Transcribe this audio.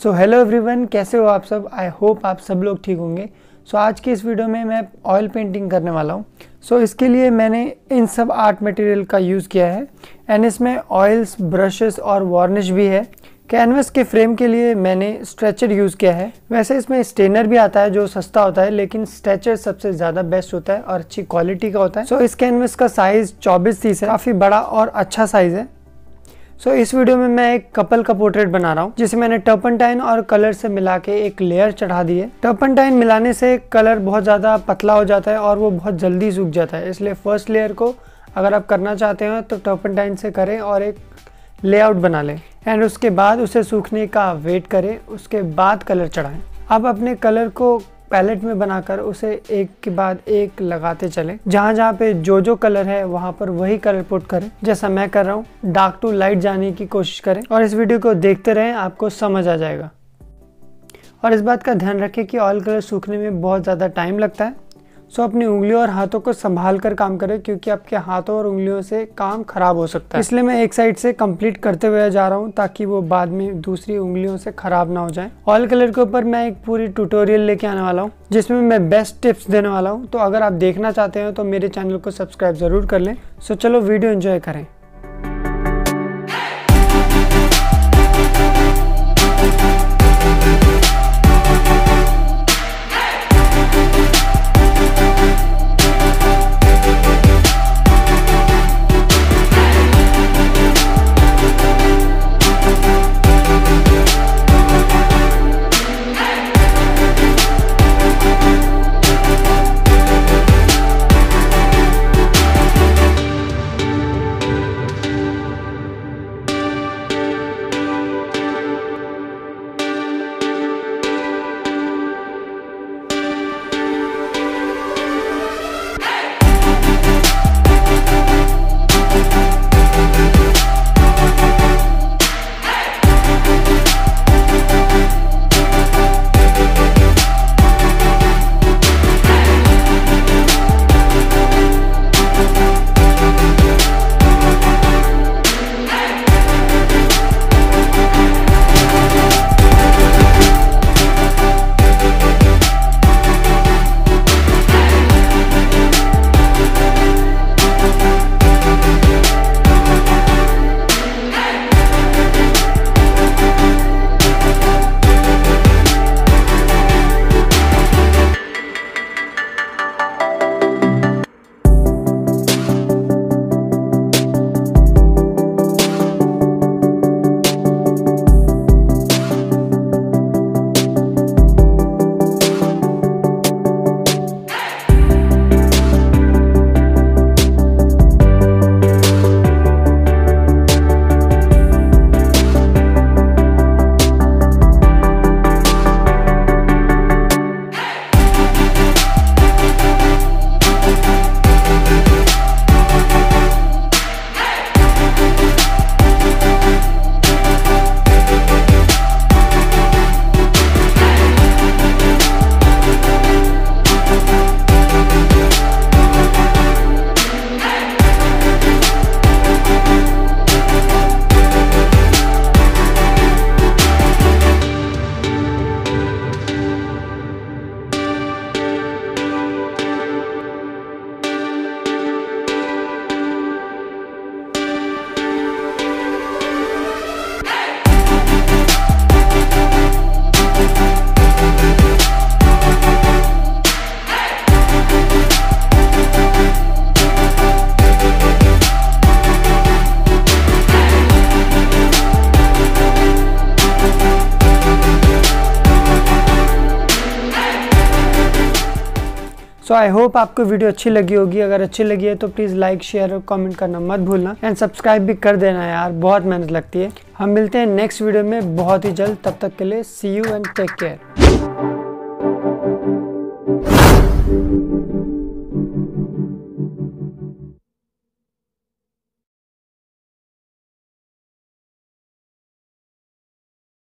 So hello everyone कैसे हो आप सब? आई होप आप सब लोग ठीक होंगे। सो so, आज की इस वीडियो में मैं ऑयल पेंटिंग करने वाला हूँ। सो so, इसके लिए मैंने इन सब आर्ट मटेरियल का यूज़ किया है। एंड इसमें ऑयल्स ब्रशेस और वार्निश भी है। कैनवस के फ्रेम के लिए मैंने स्ट्रेचर यूज़ किया है। वैसे इसमें स्टेनर भी आता है जो सस्ता होता है लेकिन स्ट्रेचर सबसे ज़्यादा बेस्ट होता है और अच्छी क्वालिटी का होता है। सो so, इस कैनवस का साइज़ चौबीस तीस है। काफ़ी बड़ा और अच्छा साइज़ है। सो so, इस वीडियो में मैं एक कपल का पोर्ट्रेट बना रहा हूँ जिसे मैंने टर्पनटाइन और कलर से मिला के एक लेयर चढ़ा दी है। टर्पनटाइन मिलाने से कलर बहुत ज़्यादा पतला हो जाता है और वो बहुत जल्दी सूख जाता है। इसलिए फ़र्स्ट लेयर को अगर आप करना चाहते हो तो टर्पनटाइन से करें और एक लेआउट बना लें। एंड उसके बाद उसे सूखने का वेट करें उसके बाद कलर चढ़ाएँ। आप अपने कलर को पैलेट में बनाकर उसे एक के बाद एक लगाते चलें। जहाँ जहाँ पे जो जो कलर है, वहाँ पर वही कलर पुट करें। जैसा मैं कर रहा हूँ डार्क टू लाइट जाने की कोशिश करें और इस वीडियो को देखते रहें, आपको समझ आ जाएगा। और इस बात का ध्यान रखें कि ऑयल कलर सूखने में बहुत ज़्यादा टाइम लगता है। सो अपनी उंगलियों और हाथों को संभाल कर काम करें, क्योंकि आपके हाथों और उंगलियों से काम खराब हो सकता है। इसलिए मैं एक साइड से कंप्लीट करते हुए जा रहा हूँ, ताकि वो बाद में दूसरी उंगलियों से खराब ना हो जाए। ऑयल कलर के ऊपर मैं एक पूरी ट्यूटोरियल लेके आने वाला हूँ, जिसमें मैं बेस्ट टिप्स देने वाला हूँ। तो अगर आप देखना चाहते हैं तो मेरे चैनल को सब्सक्राइब ज़रूर कर लें। सो चलो वीडियो एंजॉय करें। सो आई होप आपको वीडियो अच्छी लगी होगी। अगर अच्छी लगी है तो प्लीज़ लाइक शेयर और कमेंट करना मत भूलना। एंड सब्सक्राइब भी कर देना यार, बहुत मेहनत लगती है। हम मिलते हैं नेक्स्ट वीडियो में। बहुत ही जल्द, तब तक के लिए see you and take care